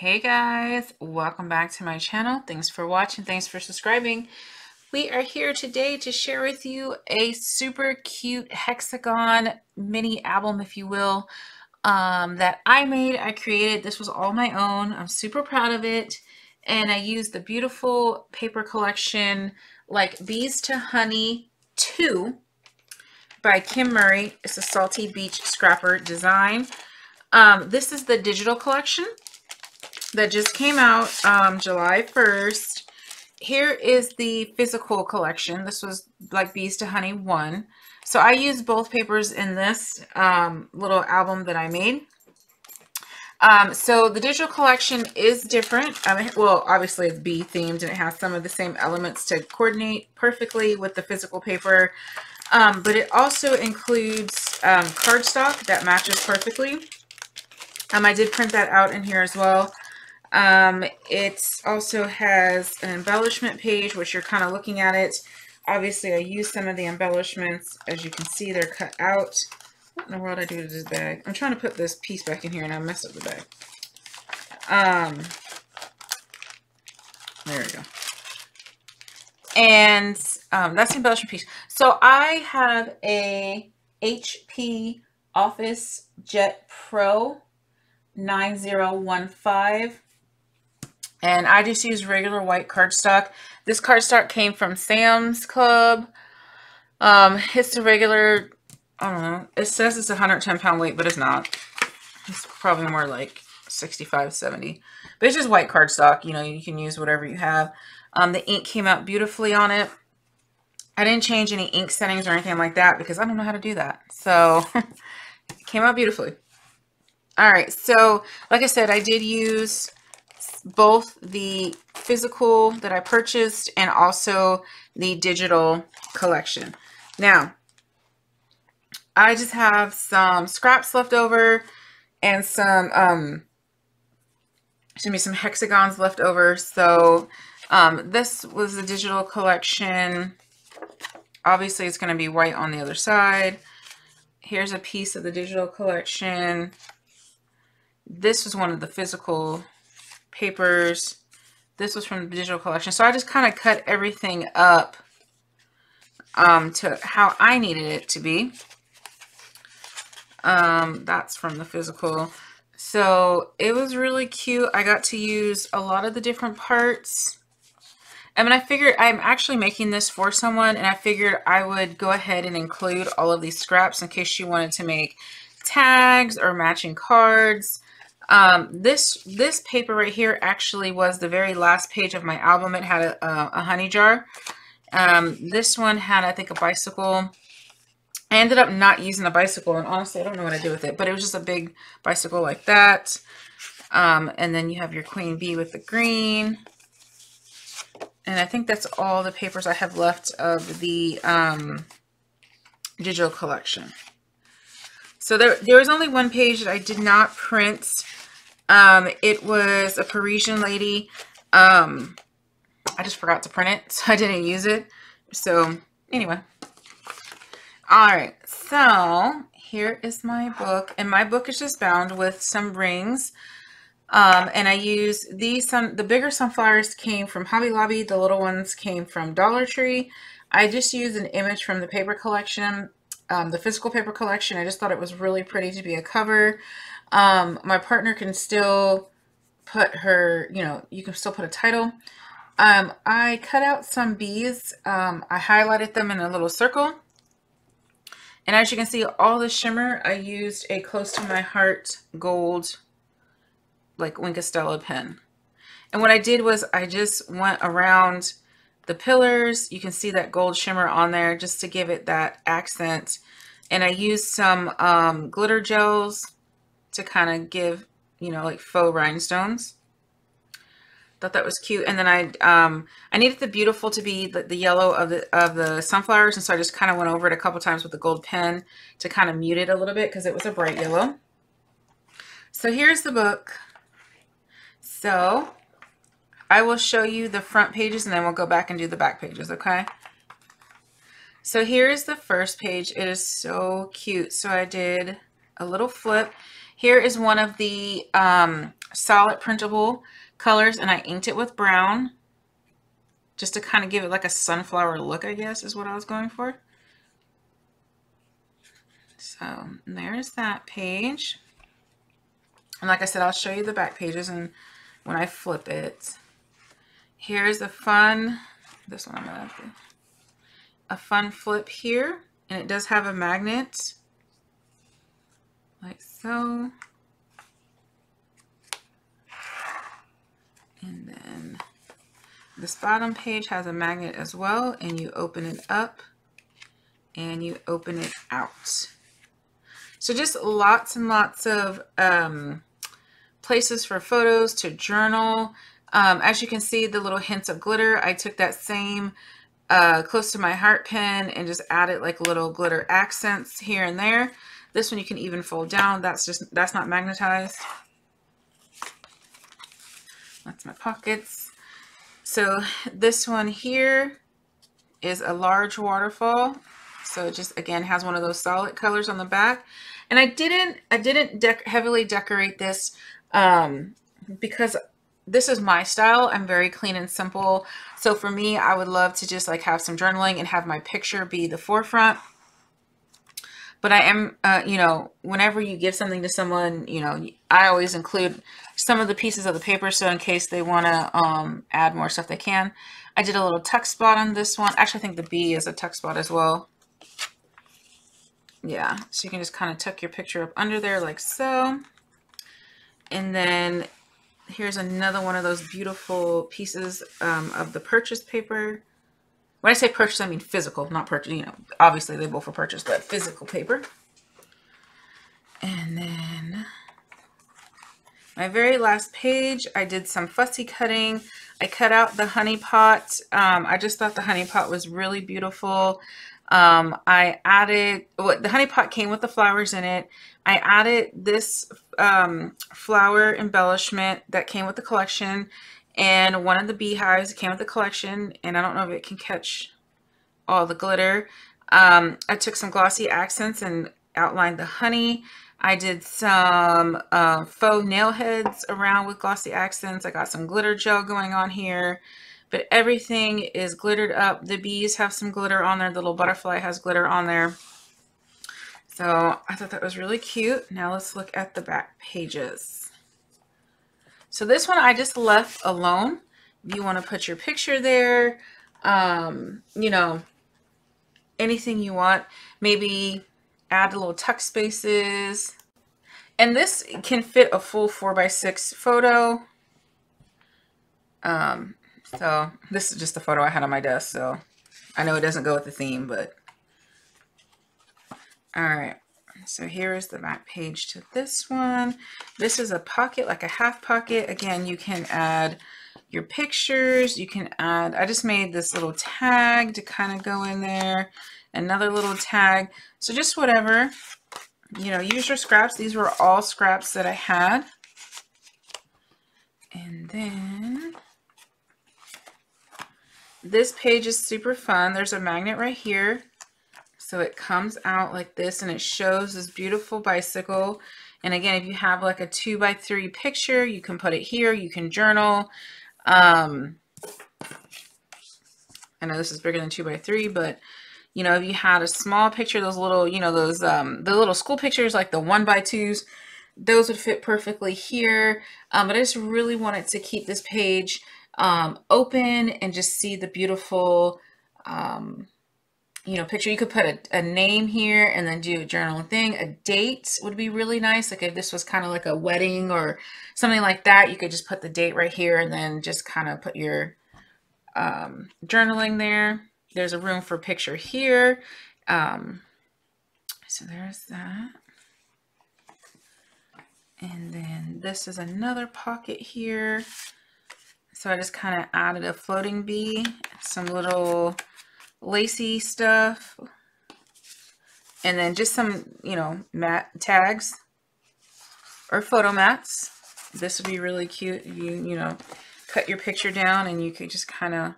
Hey guys, welcome back to my channel. Thanks for watching. Thanks for subscribing. We are here today to share with you a super cute hexagon mini album, if you will, um, that I made, I created. This was all my own. I'm super proud of it. And I used the beautiful paper collection like Bees to Honey 2 by Kim Murray. It's a Salty Beach Scrapper design. Um, this is the digital collection that just came out um, July 1st. Here is the physical collection. This was like Bees to Honey 1. So I used both papers in this um, little album that I made. Um, so the digital collection is different. Mean, well, obviously it's bee themed and it has some of the same elements to coordinate perfectly with the physical paper. Um, but it also includes um, cardstock that matches perfectly. Um, I did print that out in here as well. Um, it also has an embellishment page, which you're kind of looking at it. Obviously, I used some of the embellishments. As you can see, they're cut out. What in the world I do to this bag? I'm trying to put this piece back in here and I messed up the bag. Um, there we go. And um, that's the embellishment piece. So I have a HP Office Jet Pro 9015 and I just use regular white cardstock. This cardstock came from Sam's Club. Um, it's a regular, I don't know, it says it's 110 pound weight, but it's not. It's probably more like 65, 70. But it's just white cardstock. You know, you can use whatever you have. Um, the ink came out beautifully on it. I didn't change any ink settings or anything like that because I don't know how to do that. So it came out beautifully. All right. So like I said, I did use both the physical that I purchased and also the digital collection. Now, I just have some scraps left over and some, um, excuse me, some hexagons left over. So um, this was the digital collection. Obviously, it's going to be white on the other side. Here's a piece of the digital collection. This was one of the physical papers. This was from the digital collection. So I just kind of cut everything up um, to how I needed it to be. Um, that's from the physical. So it was really cute. I got to use a lot of the different parts. I mean, I figured I'm actually making this for someone and I figured I would go ahead and include all of these scraps in case she wanted to make tags or matching cards. Um, this this paper right here actually was the very last page of my album. It had a, a, a honey jar. Um, this one had, I think, a bicycle. I ended up not using the bicycle, and honestly, I don't know what I did with it, but it was just a big bicycle like that. Um, and then you have your queen bee with the green. And I think that's all the papers I have left of the um, digital collection. So there, there was only one page that I did not print um, it was a Parisian lady. Um, I just forgot to print it, so I didn't use it. So anyway. All right, so here is my book. And my book is just bound with some rings. Um, and I use these, some, the bigger sunflowers came from Hobby Lobby. The little ones came from Dollar Tree. I just used an image from the paper collection, um, the physical paper collection. I just thought it was really pretty to be a cover. Um, my partner can still put her, you know, you can still put a title. Um, I cut out some bees. Um, I highlighted them in a little circle. And as you can see, all the shimmer, I used a close to my heart gold, like Stella pen. And what I did was I just went around the pillars. You can see that gold shimmer on there just to give it that accent. And I used some um, glitter gels to kind of give, you know, like faux rhinestones. Thought that was cute. And then I um, I needed the beautiful to be the, the yellow of the of the sunflowers. And so I just kind of went over it a couple times with the gold pen to kind of mute it a little bit because it was a bright yellow. So here's the book. So I will show you the front pages and then we'll go back and do the back pages, okay? So here's the first page. It is so cute. So I did a little flip here is one of the um, solid printable colors and I inked it with brown just to kind of give it like a sunflower look, I guess is what I was going for. So there's that page. And like I said, I'll show you the back pages and when I flip it. Here's the fun, this one I'm gonna have to, a fun flip here. And it does have a magnet like so. And then this bottom page has a magnet as well and you open it up and you open it out. So just lots and lots of um, places for photos to journal. Um, as you can see, the little hints of glitter, I took that same uh, close to my heart pen and just added like little glitter accents here and there. This one you can even fold down. That's just, that's not magnetized. That's my pockets. So this one here is a large waterfall. So it just, again, has one of those solid colors on the back. And I didn't, I didn't dec heavily decorate this um, because this is my style. I'm very clean and simple. So for me, I would love to just like have some journaling and have my picture be the forefront. But I am, uh, you know, whenever you give something to someone, you know, I always include some of the pieces of the paper. So in case they want to um, add more stuff, they can. I did a little tuck spot on this one. Actually, I think the B is a tuck spot as well. Yeah, so you can just kind of tuck your picture up under there like so. And then here's another one of those beautiful pieces um, of the purchase paper. When I say purchase, I mean physical, not purchase. You know, obviously they both for purchase, but physical paper. And then my very last page, I did some fussy cutting. I cut out the honey pot. Um, I just thought the honey pot was really beautiful. Um, I added, what the honey pot came with the flowers in it. I added this um, flower embellishment that came with the collection and one of the beehives came with the collection and I don't know if it can catch all the glitter. Um, I took some glossy accents and outlined the honey. I did some uh, faux nail heads around with glossy accents. I got some glitter gel going on here but everything is glittered up. The bees have some glitter on there. The little butterfly has glitter on there. So I thought that was really cute. Now let's look at the back pages. So this one I just left alone. You want to put your picture there, um, you know, anything you want. Maybe add a little tuck spaces. And this can fit a full 4x6 photo. Um, so this is just a photo I had on my desk. So I know it doesn't go with the theme, but all right. So here is the back page to this one. This is a pocket, like a half pocket. Again, you can add your pictures. You can add, I just made this little tag to kind of go in there. Another little tag. So just whatever, you know, use your scraps. These were all scraps that I had. And then this page is super fun. There's a magnet right here. So it comes out like this and it shows this beautiful bicycle. And again, if you have like a two by three picture, you can put it here. You can journal. Um, I know this is bigger than two by three, but you know, if you had a small picture, those little, you know, those, um, the little school pictures, like the one by twos, those would fit perfectly here. Um, but I just really wanted to keep this page um, open and just see the beautiful, um, you know, picture. You could put a, a name here and then do a journal thing. A date would be really nice. Like if this was kind of like a wedding or something like that, you could just put the date right here and then just kind of put your um, journaling there. There's a room for picture here. Um, so there's that. And then this is another pocket here. So I just kind of added a floating bee, some little lacy stuff, and then just some, you know, mat tags or photo mats. This would be really cute. You, you know, cut your picture down and you could just kind of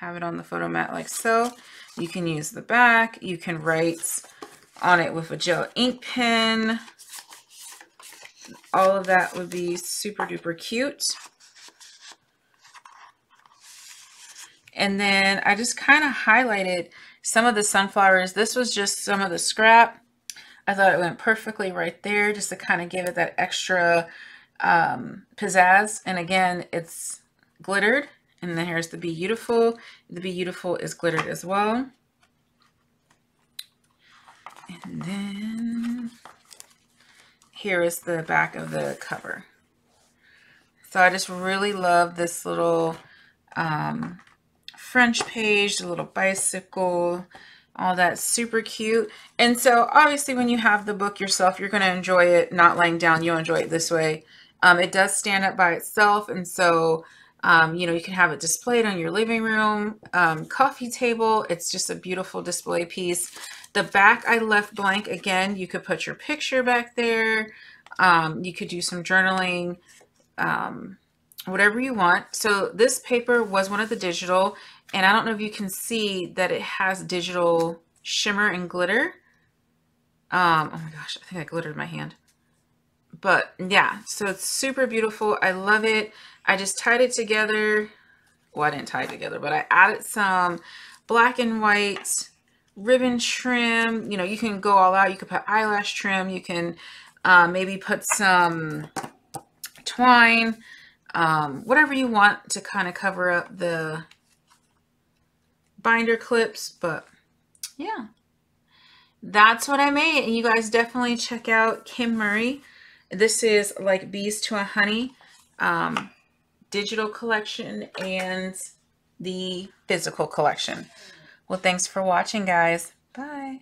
have it on the photo mat like so. You can use the back. You can write on it with a gel ink pen. all of that would be super duper cute. And then I just kind of highlighted some of the sunflowers. This was just some of the scrap. I thought it went perfectly right there just to kind of give it that extra um, pizzazz. And again, it's glittered. And then here's the Be Beautiful. The Be Beautiful is glittered as well. And then here is the back of the cover. So I just really love this little um, French page, the little bicycle, all that super cute. And so obviously when you have the book yourself, you're going to enjoy it not laying down. You'll enjoy it this way. Um, it does stand up by itself. And so, um, you know, you can have it displayed on your living room, um, coffee table. It's just a beautiful display piece. The back I left blank. Again, you could put your picture back there. Um, you could do some journaling, um, whatever you want. So this paper was one of the digital. And I don't know if you can see that it has digital shimmer and glitter. Um, oh my gosh, I think I glittered my hand. But yeah, so it's super beautiful. I love it. I just tied it together. Well, I didn't tie it together, but I added some black and white ribbon trim. You know, you can go all out. You could put eyelash trim. You can uh, maybe put some twine, um, whatever you want to kind of cover up the binder clips, but yeah, that's what I made. And you guys definitely check out Kim Murray. This is like Bees to a Honey um, digital collection and the physical collection. Well, thanks for watching, guys. Bye.